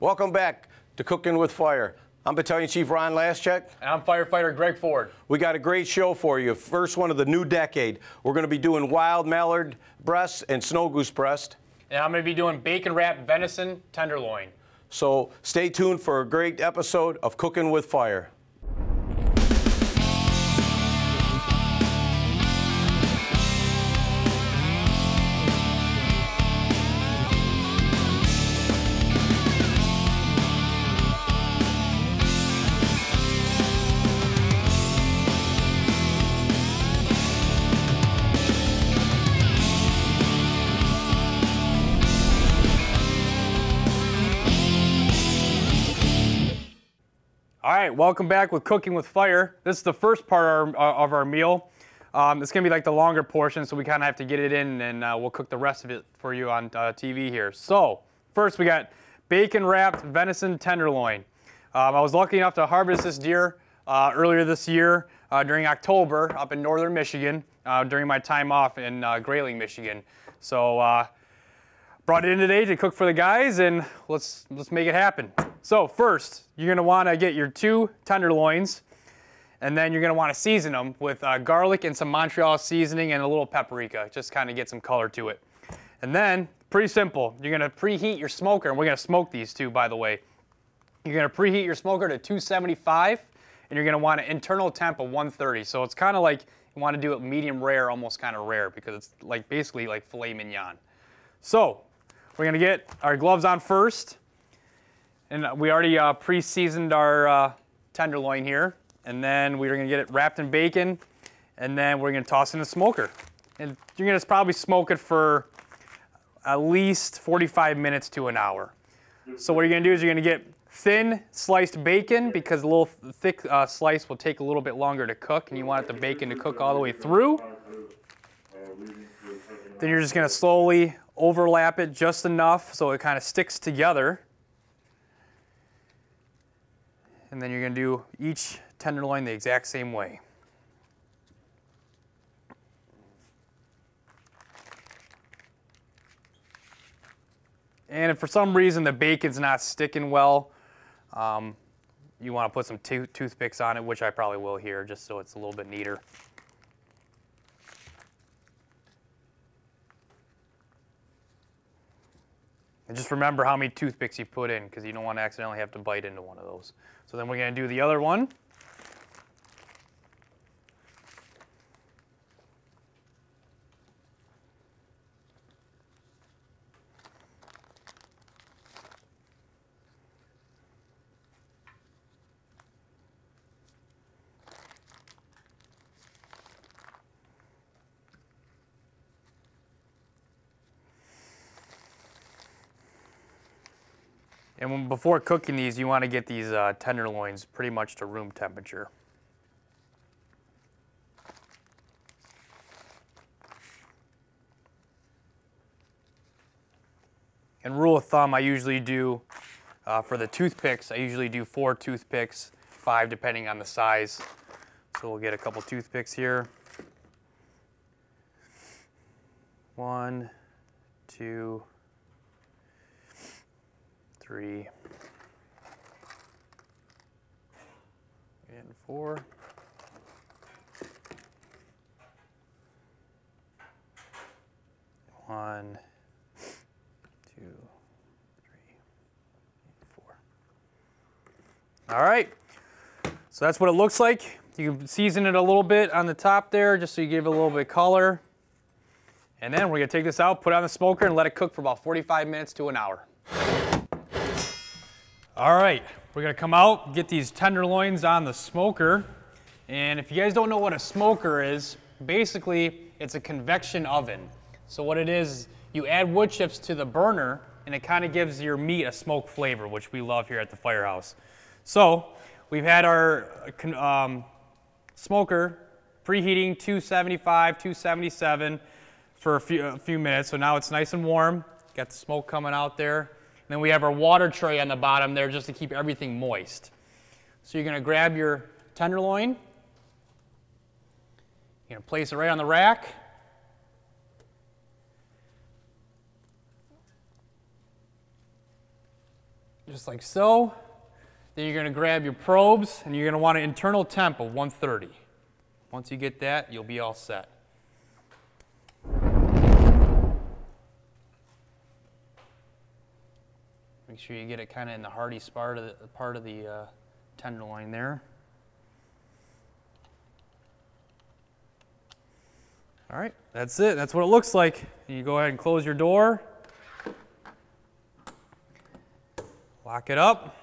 Welcome back to Cooking with Fire. I'm Battalion Chief Ron Laszczak. And I'm firefighter Greg Ford. We got a great show for you. First one of the new decade. We're going to be doing wild mallard breast and snow goose breast. And I'm going to be doing bacon wrapped venison tenderloin. So stay tuned for a great episode of Cooking with Fire. All right, welcome back with Cooking with Fire. This is the first part of our, of our meal. Um, it's gonna be like the longer portion, so we kind of have to get it in, and uh, we'll cook the rest of it for you on uh, TV here. So first, we got bacon wrapped venison tenderloin. Um, I was lucky enough to harvest this deer uh, earlier this year uh, during October up in northern Michigan uh, during my time off in uh, Grayling, Michigan. So brought it in today to cook for the guys, and let's let's make it happen. So first, you're gonna wanna get your two tenderloins, and then you're gonna wanna season them with uh, garlic and some Montreal seasoning and a little paprika, just kinda get some color to it. And then, pretty simple, you're gonna preheat your smoker, and we're gonna smoke these two, by the way. You're gonna preheat your smoker to 275, and you're gonna want an internal temp of 130. So it's kinda like you wanna do it medium rare, almost kinda rare, because it's like basically like filet mignon. So, we're gonna get our gloves on first. And we already uh, pre-seasoned our uh, tenderloin here. And then we're gonna get it wrapped in bacon. And then we're gonna toss it in the smoker. And you're gonna probably smoke it for at least 45 minutes to an hour. So what you're gonna do is you're gonna get thin sliced bacon because a little thick uh, slice will take a little bit longer to cook and you want the bacon to cook all the way through. Then you're just gonna slowly overlap it just enough so it kind of sticks together. And then you're going to do each tenderloin the exact same way. And if for some reason the bacon's not sticking well, um, you want to put some toothpicks on it, which I probably will here, just so it's a little bit neater. And just remember how many toothpicks you put in because you don't want to accidentally have to bite into one of those. So then we're going to do the other one. And when, before cooking these, you want to get these uh, tenderloins pretty much to room temperature. And rule of thumb, I usually do, uh, for the toothpicks, I usually do four toothpicks, five depending on the size. So we'll get a couple toothpicks here. One, two, three, and four. One, two, three, four. All right, so that's what it looks like. You can season it a little bit on the top there just so you give it a little bit of color. And then we're gonna take this out, put it on the smoker, and let it cook for about 45 minutes to an hour. All right, we're gonna come out, get these tenderloins on the smoker. And if you guys don't know what a smoker is, basically it's a convection oven. So what it is, you add wood chips to the burner and it kind of gives your meat a smoke flavor, which we love here at the firehouse. So we've had our um, smoker preheating 275, 277 for a few, a few minutes. So now it's nice and warm. Got the smoke coming out there then we have our water tray on the bottom there just to keep everything moist. So you're going to grab your tenderloin. You're going to place it right on the rack. just like so. Then you're gonna grab your probes and you're gonna want an internal temp of 130. Once you get that, you'll be all set. Sure you get it kind of in the hardy part of the, part of the uh, tenderloin there. All right, that's it. That's what it looks like. You go ahead and close your door. Lock it up.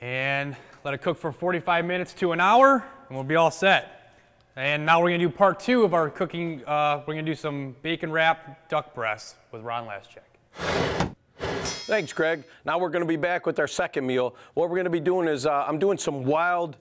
And let it cook for 45 minutes to an hour, and we'll be all set. And now we're gonna do part two of our cooking. Uh, we're gonna do some bacon wrap duck breasts with Ron Laszczak. Thanks, Greg. Now we're going to be back with our second meal. What we're going to be doing is uh, I'm doing some wild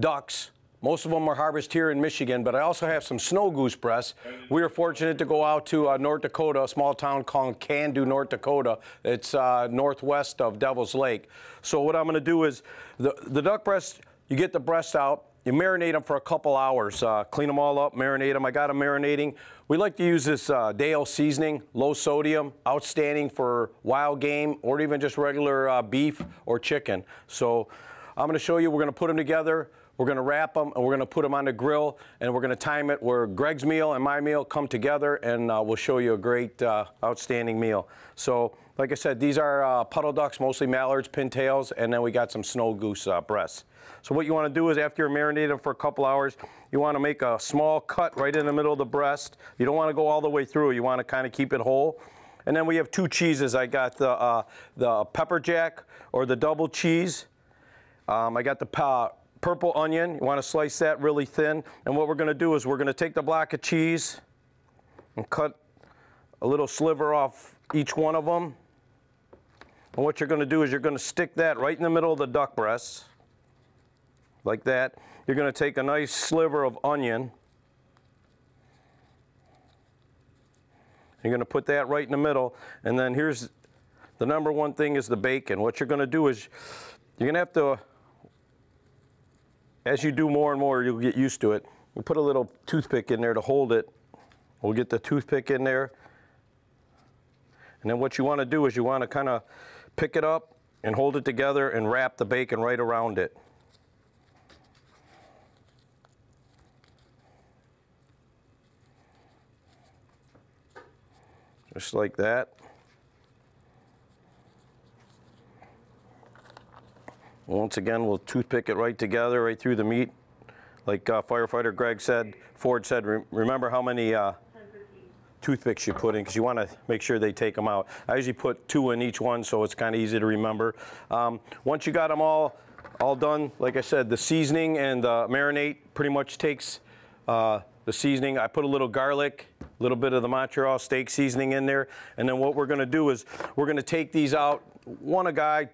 ducks. Most of them are harvested here in Michigan, but I also have some snow goose breasts. We were fortunate to go out to uh, North Dakota, a small town called Cando, North Dakota. It's uh, northwest of Devil's Lake. So what I'm going to do is the, the duck breast, you get the breast out, you marinate them for a couple hours. Uh, clean them all up, marinate them. I got them marinating. We like to use this uh, Dale seasoning, low sodium, outstanding for wild game or even just regular uh, beef or chicken. So I'm going to show you, we're going to put them together. We're going to wrap them and we're going to put them on the grill and we're going to time it where Greg's meal and my meal come together and uh, we'll show you a great, uh, outstanding meal. So, like I said, these are uh, puddle ducks, mostly mallards, pintails, and then we got some snow goose uh, breasts. So what you want to do is after you're marinated for a couple hours, you want to make a small cut right in the middle of the breast. You don't want to go all the way through. You want to kind of keep it whole. And then we have two cheeses. I got the, uh, the pepper jack or the double cheese. Um, I got the uh, purple onion. You want to slice that really thin. And what we're going to do is we're going to take the block of cheese and cut a little sliver off each one of them. And what you're going to do is you're going to stick that right in the middle of the duck breasts like that. You're going to take a nice sliver of onion. You're going to put that right in the middle. And then here's the number one thing is the bacon. What you're going to do is you're going to have to, as you do more and more, you'll get used to it. You put a little toothpick in there to hold it. We'll get the toothpick in there. And then what you want to do is you want to kind of pick it up and hold it together and wrap the bacon right around it. just like that. Once again, we'll toothpick it right together, right through the meat. Like uh, firefighter Greg said, Ford said, re remember how many uh, toothpicks you put in because you want to make sure they take them out. I usually put two in each one so it's kind of easy to remember. Um, once you got them all, all done, like I said, the seasoning and the marinade pretty much takes uh, the seasoning. I put a little garlic, a little bit of the Montreal steak seasoning in there. And then what we're going to do is we're going to take these out, one a guy,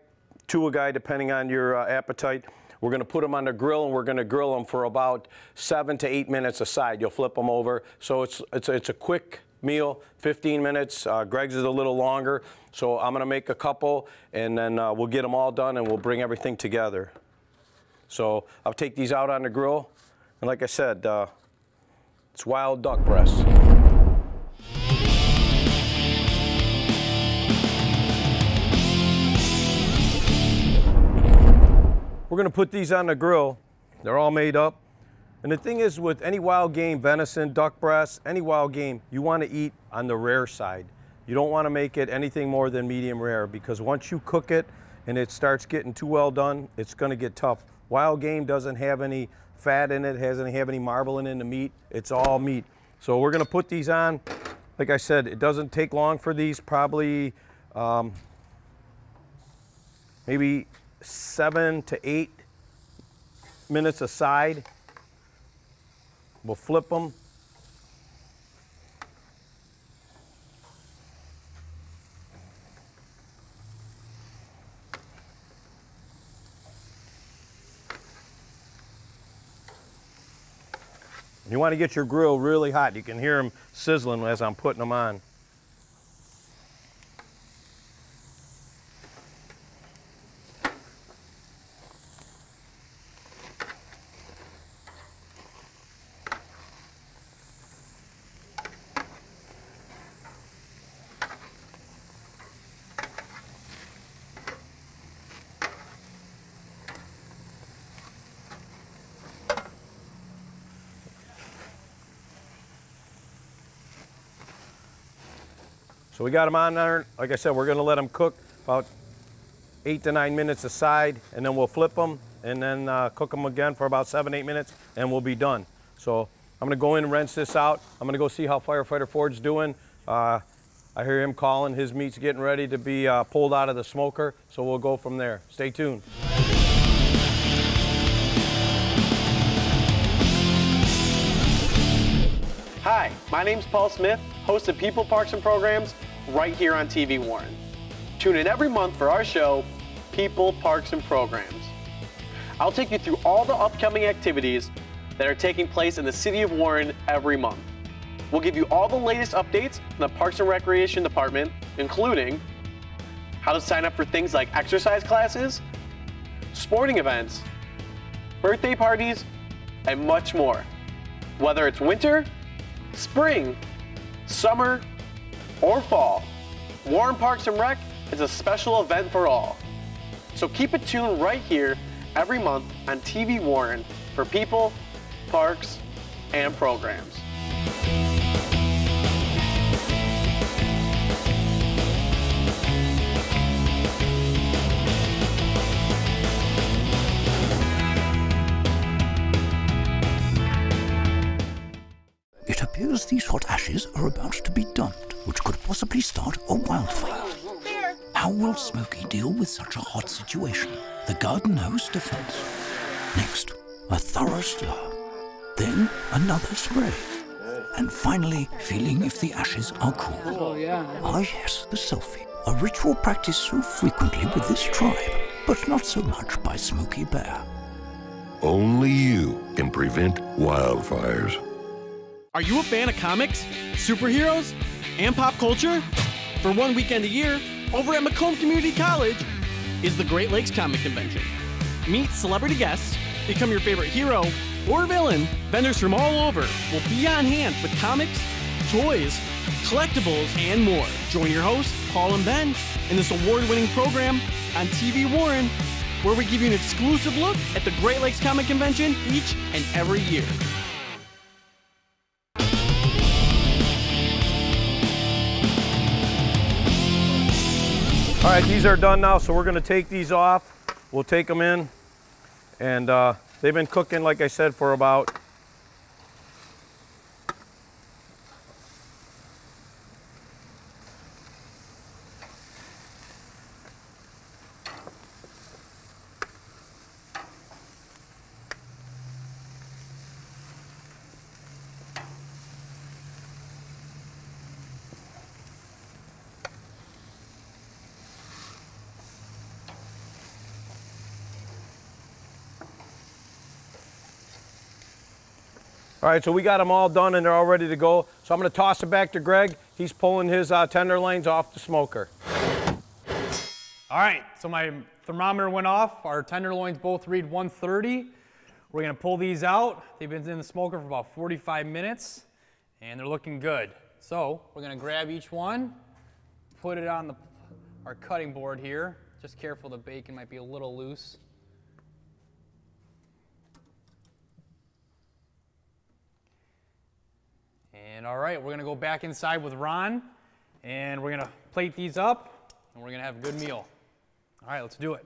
two a guy, depending on your uh, appetite. We're going to put them on the grill and we're going to grill them for about seven to eight minutes aside. You'll flip them over. So it's, it's, it's a quick meal, 15 minutes. Uh, Greg's is a little longer. So I'm going to make a couple and then uh, we'll get them all done and we'll bring everything together. So I'll take these out on the grill. And like I said, uh, it's wild duck breast. We're going to put these on the grill. They're all made up. And the thing is with any wild game, venison, duck breast, any wild game, you want to eat on the rare side. You don't want to make it anything more than medium rare because once you cook it and it starts getting too well done, it's going to get tough. Wild game doesn't have any fat in it, hasn't have any marbling in the meat. It's all meat. So we're going to put these on. Like I said, it doesn't take long for these, probably um, maybe seven to eight minutes aside. We'll flip them. You want to get your grill really hot. You can hear them sizzling as I'm putting them on. So we got them on there. Like I said, we're gonna let them cook about eight to nine minutes aside, and then we'll flip them and then uh, cook them again for about seven, eight minutes, and we'll be done. So I'm gonna go in and rinse this out. I'm gonna go see how Firefighter Ford's doing. Uh, I hear him calling. His meat's getting ready to be uh, pulled out of the smoker, so we'll go from there. Stay tuned. Hi, my name's Paul Smith, host of People, Parks, and Programs right here on TV Warren. Tune in every month for our show, People, Parks, and Programs. I'll take you through all the upcoming activities that are taking place in the City of Warren every month. We'll give you all the latest updates from the Parks and Recreation Department, including how to sign up for things like exercise classes, sporting events, birthday parties, and much more. Whether it's winter, spring, summer, or fall, Warren Parks and Rec is a special event for all. So keep it tuned right here every month on TV Warren for people, parks, and programs. It appears these hot ashes are about to be dumped, which could possibly start a wildfire. How will Smokey deal with such a hot situation? The garden hose defense. Next, a thorough stir. Then another spray. And finally, feeling if the ashes are cool. Oh, yeah. Ah, yes, the selfie. A ritual practiced so frequently with this tribe, but not so much by Smokey Bear. Only you can prevent wildfires. Are you a fan of comics, superheroes, and pop culture? For one weekend a year, over at Macomb Community College is the Great Lakes Comic Convention. Meet celebrity guests, become your favorite hero or villain. Vendors from all over will be on hand with comics, toys, collectibles, and more. Join your hosts, Paul and Ben, in this award winning program on TV Warren, where we give you an exclusive look at the Great Lakes Comic Convention each and every year. All right, these are done now, so we're gonna take these off. We'll take them in, and uh, they've been cooking, like I said, for about All right, so we got them all done and they're all ready to go. So I'm going to toss it back to Greg. He's pulling his uh, tenderloins off the smoker. All right, so my thermometer went off. Our tenderloins both read 130. We're gonna pull these out. They've been in the smoker for about 45 minutes and they're looking good. So we're gonna grab each one, put it on the, our cutting board here. Just careful, the bacon might be a little loose. And all right, we're gonna go back inside with Ron and we're gonna plate these up and we're gonna have a good meal. All right, let's do it.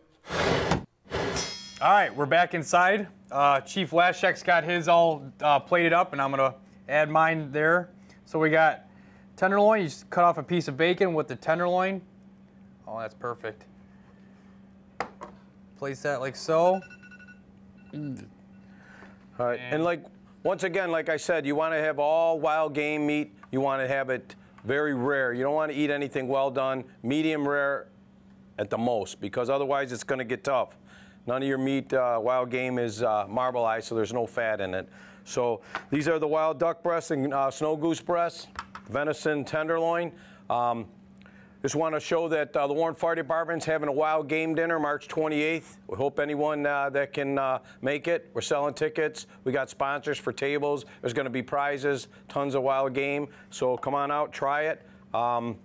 All right, we're back inside. Uh, Chief Laszczak's got his all uh, plated up and I'm gonna add mine there. So we got tenderloin, you just cut off a piece of bacon with the tenderloin. Oh, that's perfect. Place that like so. All right, and like, once again, like I said, you want to have all wild game meat. You want to have it very rare. You don't want to eat anything well done, medium rare at the most, because otherwise it's going to get tough. None of your meat, uh, wild game is uh, marbleized, so there's no fat in it. So these are the wild duck breasts and uh, snow goose breasts, venison tenderloin. Um, just want to show that uh, the Warren Fire Department's having a wild game dinner March 28th. We hope anyone uh, that can uh, make it. We're selling tickets. We got sponsors for tables. There's going to be prizes, tons of wild game. So come on out, try it. Um,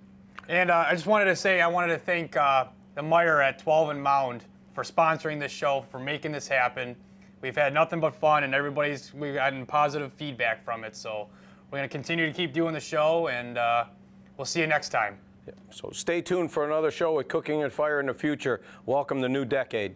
And uh, I just wanted to say, I wanted to thank uh, the Meijer at 12 and Mound for sponsoring this show, for making this happen. We've had nothing but fun, and everybody's we've gotten positive feedback from it. So we're going to continue to keep doing the show, and uh, we'll see you next time. So stay tuned for another show with Cooking and Fire in the future. Welcome the new decade.